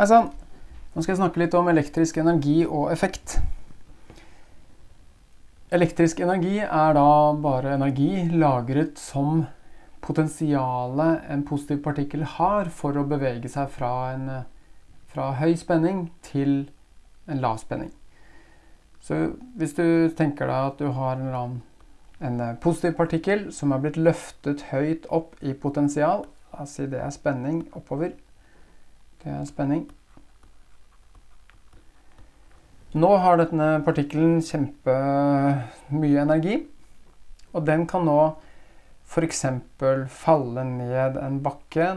Hei sann! Nå skal jeg snakke litt om elektrisk energi og effekt. Elektrisk energi er da bare energi lagret som potensialet en positiv partikkel har for å bevege seg fra, en, fra høy spenning til en lav spenning. Så hvis du tenker deg at du har en, en positiv partikkel som er blitt løftet høyt opp i potensial, altså det er spenning oppover det er spenning. Nå har denne partikkelen kjempemye energi, og den kan nå f.eks. falle ned en bakke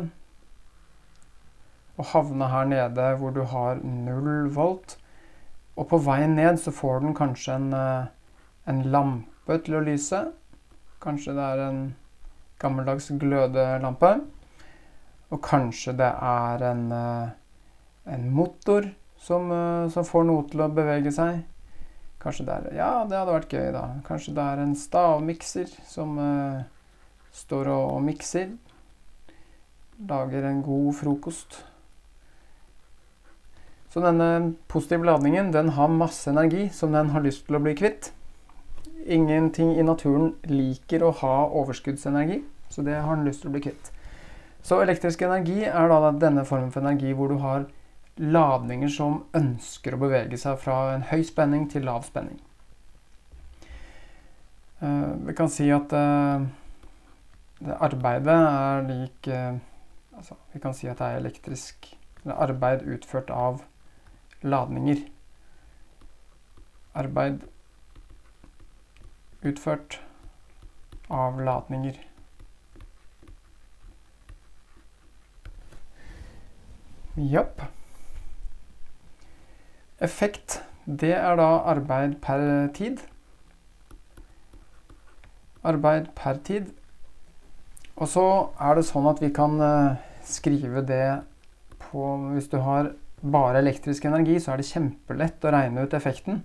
og havne her nede hvor du har null volt. Og på veien ned så får den kanskje en, eh, en lampe til å lyse. Kanskje det er en gammeldags glødelampe. Og kanskje det er en, eh, en motor som, eh, som, får noe til å bevege seg. Kanskje det er Ja, det hadde vært gøy, da. Kanskje det er en stavmikser som uh, står og, og mikser. Lager en god frokost. Så denne positive ladningen den har masse energi som den har lyst til å bli kvitt. Ingenting i naturen liker å ha overskuddsenergi, så det har den lyst til å bli kvitt. Så elektrisk energi er da denne formen for energi hvor du har ladninger som ønsker å bevege seg fra en høy spenning til lav spenning. Uh, vi kan si at det arbeidet er lik uh, altså, Vi kan si at det er elektrisk det er arbeid utført av ladninger. Arbeid utført av ladninger. Japp. Effekt, det er da arbeid per tid. Arbeid per tid. Og så er det sånn at vi kan eh, skrive det på Hvis du har bare elektrisk energi, så er det kjempelett å regne ut effekten.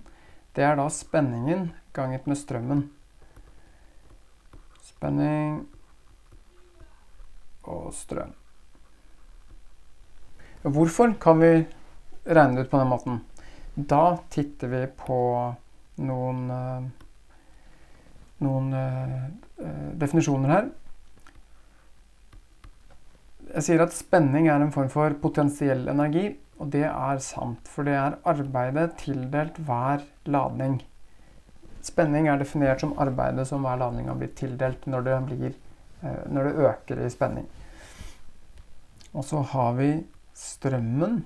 Det er da spenningen ganget med strømmen. Spenning og strøm. Hvorfor kan vi regne det ut på den måten? Da titter vi på noen, eh, noen uh, definisjoner her. Jeg sier at spenning er en form for potensiell energi, og det er sant. For det er arbeidet tildelt hver ladning. Spenning er definert som arbeidet som hver ladning har blitt tildelt når det, blir, når det øker i spenning. Og så har vi strømmen,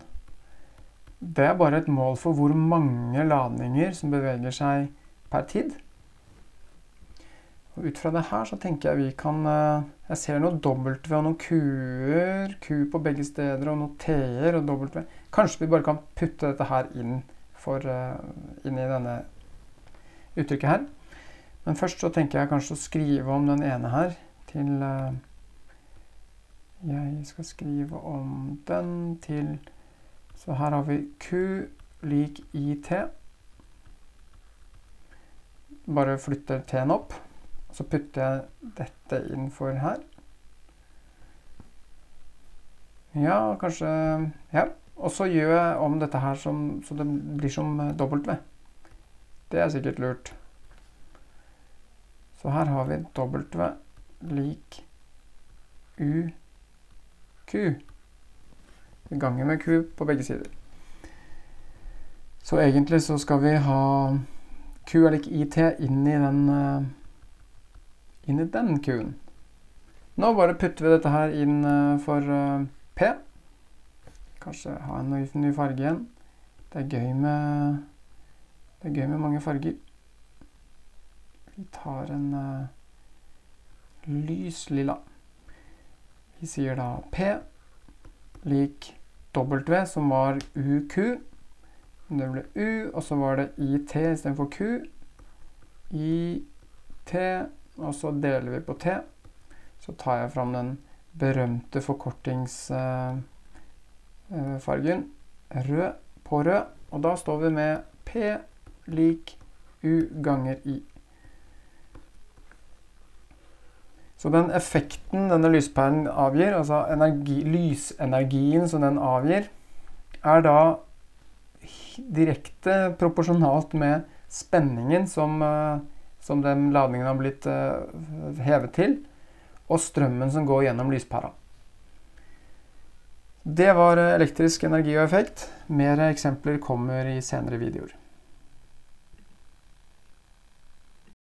det er bare et mål for hvor mange ladninger som beveger seg per tid. Og ut fra det her så tenker jeg vi kan eh, Jeg ser noe W og noen Q-er. På begge steder og noen T-er og W. Kanskje vi bare kan putte dette her inn, for, eh, inn i denne uttrykket her. Men først så tenker jeg kanskje å skrive om den ene her til eh, jeg skal skrive om den til Så her har vi Q lik IT. Bare flytter T-en opp. Så putter jeg dette innfor her. Ja, kanskje Ja. Og så gjør jeg om dette her som, så det blir som W. Det er sikkert lurt. Så her har vi W lik U Q. Ganger med Q på begge sider. Så egentlig så skal vi ha Q er lik IT inn i den uh, inn i den Q-en. Nå bare putter vi dette her inn uh, for uh, P. Kanskje ha en ny farge igjen. Det er gøy med det er gøy med mange farger. Vi tar en lys lilla. Vi sier da P lik W, som var UQ. Det ble U, og så var det IT istedenfor Q. IT, og så deler vi på T. Så tar jeg fram den berømte forkortingsfargen rød på rød. Og da står vi med P lik U ganger I. Så den effekten denne lyspæren avgir, altså energi, lysenergien som den avgir, er da direkte proporsjonalt med spenningen som, eh, som den ladningen har blitt eh, hevet til, og strømmen som går gjennom lyspæra. Det var elektrisk energi og effekt. Mer eksempler kommer i senere videoer.